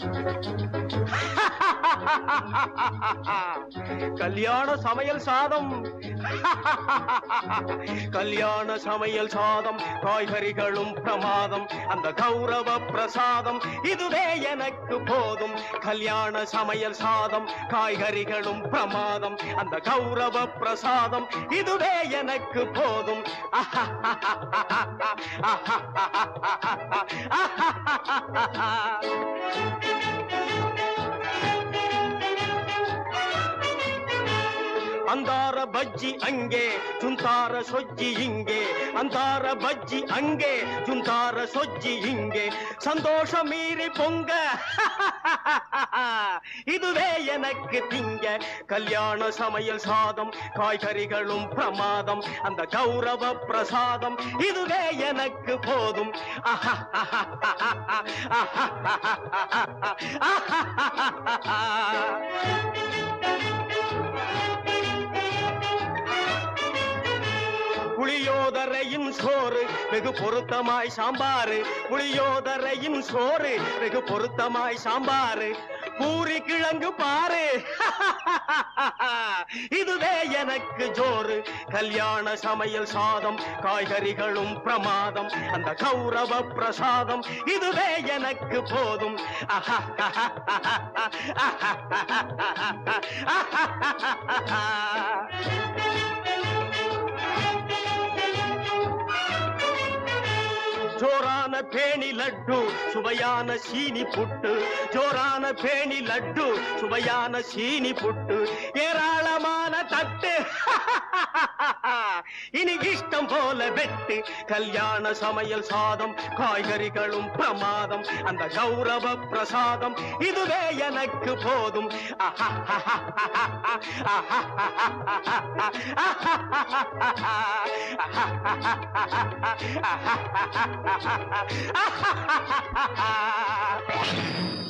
Thank you. கல்யாண சமையல் சாதம். கல்யாண சமையல் சாதம் காய்கறிகளும் பிரமாதம் அந்த கௌரவ பிரசாதம் இதுவே எனக்கு போதும். கல்யாண சமையல் சாதம் காய்கறிகளும் பிரமாதம் அந்த கௌரவ பிரசாதம் இதுவே எனக்கு போதும். ஆஹா அந்தார பஜ்ஜி அங்கே சுந்தார சொஜ்ஜி இங்கே. அந்தார பஜ்ஜி அங்கே சுந்தார சொஜ்ஜி இங்கே. சந்தோஷம் மீறி பொங்க. இதுவே எனக்கு திங்க. கல்யாண சமையல் சாதம் காய்கறிகளும் பிரமாதம். அந்த கௌரவ பிரசாதம் இதுவே எனக்கு போதும். புளியோதரையின் சோறு வெகு பொருத்தமாய் சாம்பாரு புளியோதரையின் சோறு வெகு பொருத்தமாய் சாம்பாரு பூரி கிழங்கு பாரு இதுவே எனக்கு ஜோறு. கல்யாண சமையல் சாதம் காய்கறிகளும் பிரமாதம். அந்த கௌரவ பிரசாதம் இதுவே எனக்கு போதும். ஆஹா பேணி லட்டு சுவையான சீனி புட்டு. ஜோரான பேணி லட்டு சுவையான சீனி புட்டு. ஏராளமான தட்டு. இனி இஷ்டம் போல வெட்டு கல்யாண சமையல் சாதம் காய்கறிகளும் பிரமாதம் அந்த கௌரவ பிரசாதம் இதுவே எனக்கு போதும். ஆஹா